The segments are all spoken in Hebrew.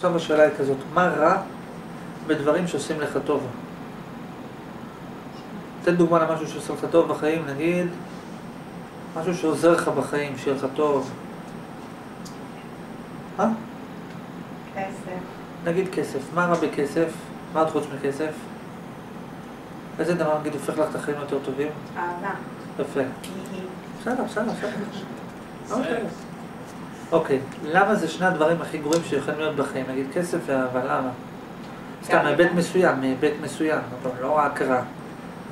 עכשיו השאלה היא כזאת, מה רע בדברים שעושים לך טוב? תן דוגמה למשהו שעושה לך טוב בחיים, נגיד משהו שעוזר לך בחיים, שיהיה לך טוב. מה? כסף. נגיד כסף. מה רע בכסף? מה עוד חוץ מכסף? איזה דבר נגיד הופך לך את החיים יותר טובים? אהבה. יפה. בסדר, בסדר, בסדר. אוקיי. למה זה שני הדברים הכי גרועים שיכולים להיות בחיים? נגיד כסף ואהבה, למה? סתם, גם מהיבט. מסוים, מהיבט מסוים, אבל לא רק רע.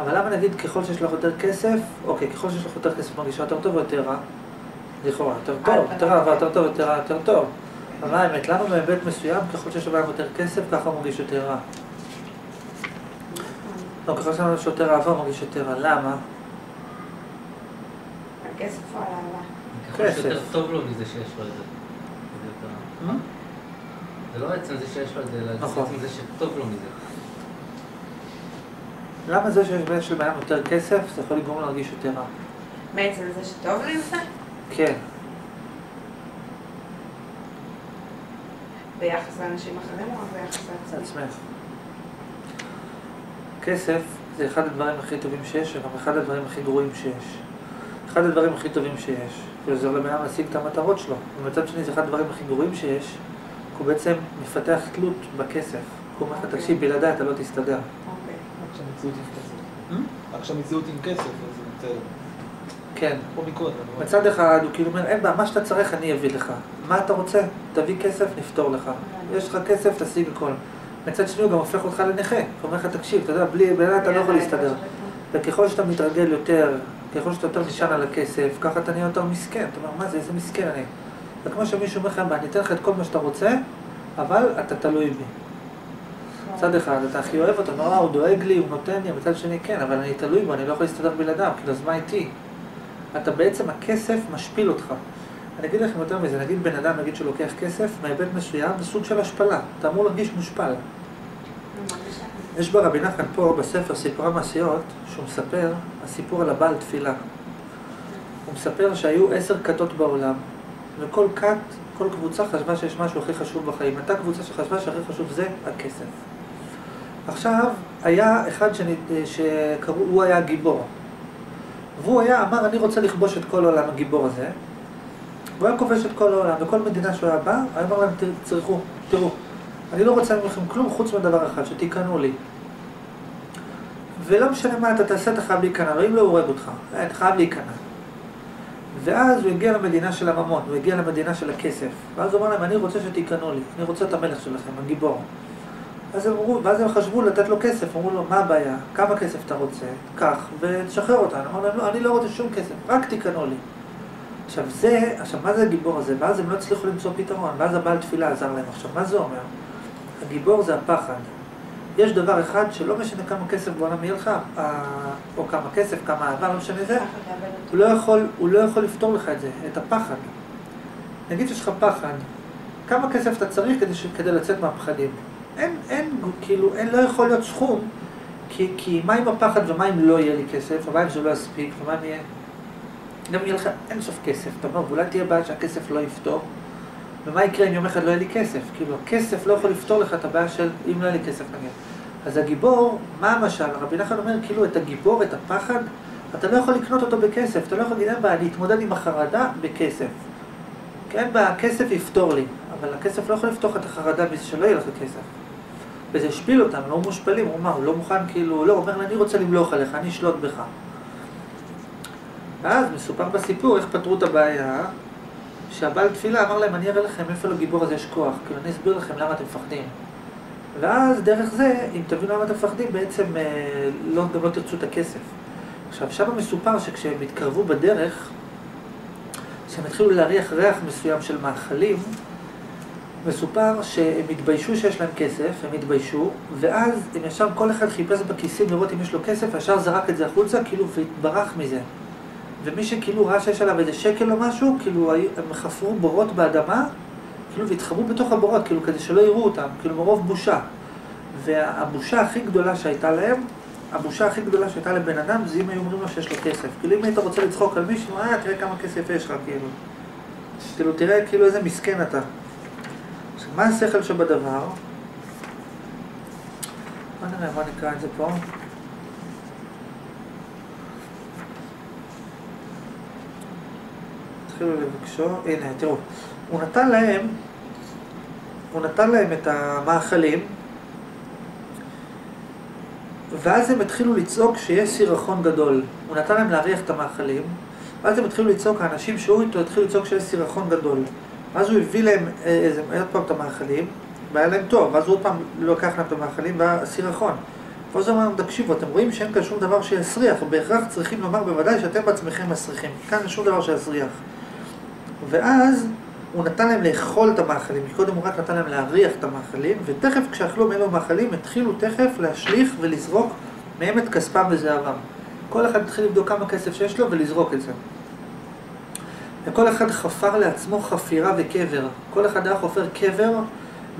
אבל למה נגיד ככל שיש לך יותר כסף, אוקיי, ככל שיש לך יותר כסף מרגישה יותר טוב או יותר רע? לכאורה, יותר טוב, על יותר. אהבה, יותר טוב, יותר רע, יותר טוב. אבל מה האמת? למה מהיבט מסוים, ככל שיש לבן יותר כסף, ככה מרגיש יותר רע? לא, ככל שיש לנו יותר אהבה, מרגיש יותר רע. למה? הכסף או על אהבה. כסף. שיותר טוב לו מזה שיש לו את זה. זה יותר- מה? זה לא עצם זה שיש לו את זה, אלא נכון. עצם זה שטוב לו מזה. למה זה שיש בן של בן אדם יותר כסף, זה יכול לגרום להרגיש יותר רע? בעצם זה שטוב לי עם זה? כן. ביחס לאנשים אחרים או ביחס? לעצמך. כסף זה אחד הדברים הכי טובים שיש, וגם אחד הדברים הכי גרועים שיש. אחד הדברים הכי טובים שיש, וזה לבן אדם להשיג את המטרות שלו. ומצד שני זה אחד הדברים הכי גרועים שיש, כי הוא בעצם מפתח תלות בכסף. הוא אומר לך, אוקיי. תקשיב, בלעדיי אתה לא תסתדר. אוקיי. רק כשהמציאות עם כסף. Hmm? רק כשהמציאות עם כסף, אז זה בסדר. כן. מצד אחד הוא כאילו אומר, אין בעיה, מה שאתה צריך אני אביא לך. מה אתה רוצה? תביא כסף, נפתור לך. יש לך כסף, תשיג הכל. מצד שני הוא גם הופך אותך לנכה. הוא אומר לך, תקשיב, אתה יודע, בלי אדם אתה לא יכול להסתדר. וככל שאתה מתרגל יותר, ככל שאתה יותר נשען על הכסף, ככה אתה נהיה יותר מסכן. אתה אומר, מה זה, איזה מסכן אני. זה כמו שמישהו אומר לך, "בוא, אני אתן לך את כל מה שאתה רוצה, אבל אתה תלוי בי. מצד אחד, אתה הכי אוהב אותו, נורא, הוא דואג לי, הוא נותן לי, מצד שני כן, אבל אני תלוי בו, אני לא יכול להסתדר בלעדיו, כאילו, אז מה איתי? אתה בעצם, הכסף משפיל אותך. אני אגיד לכם יותר מזה, נגיד בן אדם, נגיד שהוא לוקח כסף, מהיבט מסוים, זה סוג של השפלה. אתה אמור להרגיש מושפל. יש ברבי נחמן פה, בספר סיפורי מעשיות, שהוא מספר, הסיפור על הבעל תפילה. הוא מספר שהיו עשר כתות בעולם, וכל כת, כל קבוצה חשבה שיש משהו הכי חשוב בחיים. הייתה קבוצה שחשבה שהכי חשוב זה הכסף. עכשיו, היה אחד שנ... שקראו, הוא היה גיבור. והוא היה, אמר, אני רוצה לכבוש את כל העולם, הגיבור הזה. הוא היה כובש את כל העולם, וכל מדינה שהוא היה בא, היה אומר להם, "ת- צריכו, תראו, אני לא רוצה מכם כלום חוץ מדבר אחד, שתיכנעו לי. ולא משנה מה אתה תעשה, אתה חייב להיכנע, ואם לא, הוא הורג אותך, אתה חייב להיכנע. ואז הוא הגיע למדינה של הממון, הוא הגיע למדינה של הכסף. ואז הוא אמר להם, אני רוצה שתיכנעו לי, אני רוצה את המלך שלכם, הגיבור. אז הם אמרו, ואז הם חשבו לתת לו כסף, אמרו לו, מה הבעיה? כמה כסף אתה רוצה? קח, ותשחרר אותנו. אמר להם, לא, אני לא רוצה שום כסף, רק תיכנעו לי. עכשיו זה, עכשיו מה זה הגיבור הזה? ואז הם לא הצליחו למצוא פתרון, ואז הבעל תפילה עזר להם. עכשיו, מה זה אומר? הגיבור זה הפחד. יש דבר אחד שלא משנה כמה כסף בעולם יהיה לך, אה, או כמה כסף, כמה אהבה, לא משנה זה, הוא לא יכול, הוא לא יכול לפתור לך את זה, את הפחד. נגיד שיש לך פחד, כמה כסף אתה צריך כדי, כדי לצאת מהפחדים? אין, אין, כאילו, אין, לא יכול להיות סכום, כי, כי מה עם הפחד ומה אם לא יהיה לי כסף, ומה אם זה לא יספיק, ומה אם יהיה... גם יהיה לך אין סוף כסף, אתה אומר, ואולי תהיה בעיה שהכסף לא יפתור, ומה יקרה אם יום אחד לא יהיה לי כסף? כאילו, הכסף לא יכול לפתור לך את הבעיה של אם לא יהיה לי כסף נגיד. אז הגיבור, מה המשל? רבי נחמן אומר, כאילו, את הגיבור, את הפחד, אתה לא יכול לקנות אותו בכסף, אתה לא יכול להגיד, אין בעיה, להתמודד עם החרדה בכסף. בעיה, הכסף יפתור לי, אבל הכסף לא יכול לפתור את החרדה מזה שלא יהיה לך כסף. וזה השפיל אותם, לא מושפלים, הוא אמר, הוא לא מוכן, כאילו, לא, הוא אומר, אני רוצה למלוך עליך, אני אשלוט בך. ואז מסופר בסיפור איך פתרו את הבעיה, שהבעל תפילה אמר להם, אני אראה לכם איפה לגיבור הזה יש כוח, כאילו, אני אסביר לכם למה אתם מפחדים. ואז דרך זה, אם תבינו למה אתם מפחדים, בעצם אה, לא, גם לא תרצו את הכסף. עכשיו, שם מסופר שכשהם התקרבו בדרך, כשהם התחילו להריח ריח מסוים של מאכלים, מסופר שהם התביישו שיש להם כסף, הם התביישו, ואז הם ישר, כל אחד חיפש בכיסים לראות אם יש לו כסף, וישר זרק את זה החוצה, כאילו, והתברח מזה. ומי שכאילו ראה שיש עליו איזה שקל או משהו, כאילו, הם חפרו בורות באדמה, כאילו, והתחבאו בתוך הבורות, כאילו, כדי שלא יראו אותם, כאילו, מרוב בושה. והבושה הכי גדולה שהייתה להם, הבושה הכי גדולה שהייתה לבן אדם, זה אם היו אומרים לו שיש לו כסף. כאילו, אם היית רוצה לצחוק על מישהו, אה, תראה כמה כסף יש לך, כאילו. כאילו, תראה כאילו איזה מסכן אתה. עכשיו, מה השכל שבדבר? בוא נראה, בוא נקרא את זה פה. התחילו לבקשו, הנה, תראו, הוא נתן להם, הוא נתן להם את המאכלים, ואז הם התחילו לצעוק שיש סירחון גדול. הוא נתן להם להריח את המאכלים, ואז הם התחילו לצעוק, האנשים שהוא איתו התחילו לצעוק שיש סירחון גדול. ואז הוא הביא להם אה, איזה, עוד פעם את המאכלים, והיה להם טוב, ואז הוא עוד פעם לוקח להם את המאכלים והסירחון. ואז הוא אמר להם, תקשיבו, אתם רואים שאין כאן שום דבר שיסריח, בהכרח צריכים לומר בוודאי שאתם בעצמכם מסריחים. כאן אין שום דבר שיסריח. ואז הוא נתן להם לאכול את המאכלים, קודם הוא רק נתן להם להריח את המאכלים, ותכף כשאכלו מאלו המאכלים התחילו תכף להשליך ולזרוק מהם את כספם וזהבם. כל אחד התחיל לבדוק כמה כסף שיש לו ולזרוק את זה. וכל אחד חפר לעצמו חפירה וקבר. כל אחד היה חופר קבר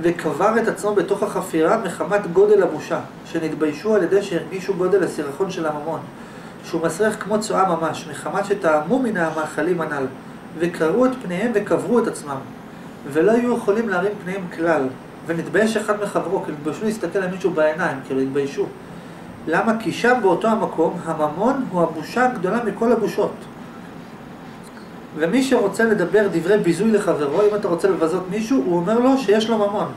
וקבר את עצמו בתוך החפירה מחמת גודל הבושה, שנתביישו על ידי שהרגישו גודל הסירחון של הממון, שהוא מסריח כמו צואה ממש, מחמת שטעמו מן המאכלים הנ"ל. וקרעו את פניהם וקברו את עצמם, ולא היו יכולים להרים פניהם כלל, ונתבייש אחד מחברו, כי נתביישו להסתכל על מישהו בעיניים, כאילו התביישו. למה? כי שם באותו המקום, הממון הוא הבושה הגדולה מכל הבושות. ומי שרוצה לדבר דברי ביזוי לחברו, אם אתה רוצה לבזות מישהו, הוא אומר לו שיש לו ממון.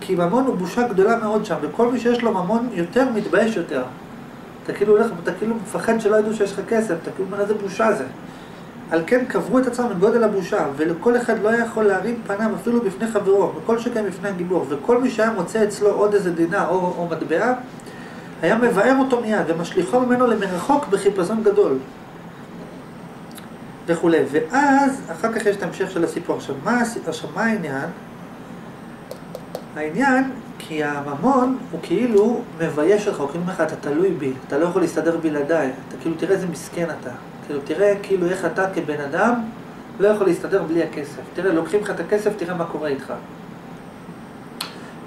כי ממון הוא בושה גדולה מאוד שם, וכל מי שיש לו ממון יותר מתבייש יותר. אתה כאילו הולך, אתה כאילו מפחד שלא ידעו שיש לך כסף, אתה כאילו אומר איזה בושה זה. על כן קברו את עצמם מגודל הבושה, ולכל אחד לא היה יכול להרים פניו אפילו בפני חברו, וכל שכן בפני הגיבור, וכל מי שהיה מוצא אצלו עוד איזה דינה או, או מטבע, היה מבאר אותו מיד, ומשליכו ממנו למרחוק בחיפזון גדול. וכולי. ואז, אחר כך יש את ההמשך של הסיפור. עכשיו, מה, עכשיו, מה העניין? העניין, כי הממון הוא כאילו מבייש אותך, הוא כאילו אומר לך, אתה תלוי בי, אתה לא יכול להסתדר בלעדיי, אתה כאילו, תראה איזה מסכן אתה. כאילו, תראה כאילו איך אתה כבן אדם לא יכול להסתדר בלי הכסף. תראה, לוקחים לך את הכסף, תראה מה קורה איתך.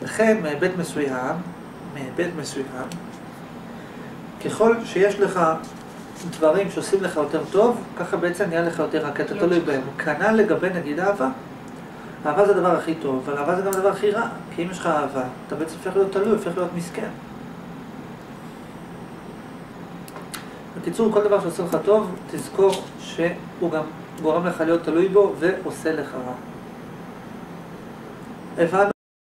לכן, מהיבט מסוים, מהיבט מסוים, ככל שיש לך דברים שעושים לך יותר טוב, ככה בעצם נהיה לך יותר רע, כי אתה תלוי בהם. כנ"ל לגבי נגיד אהבה. אהבה זה הדבר הכי טוב, אבל אהבה זה גם הדבר הכי רע. כי אם יש לך אהבה, אתה בעצם הופך להיות תלוי, הופך להיות מסכן. בקיצור, כל דבר שעושה לך טוב, תזכור שהוא גם גורם לך להיות תלוי בו ועושה לך רע. הבנו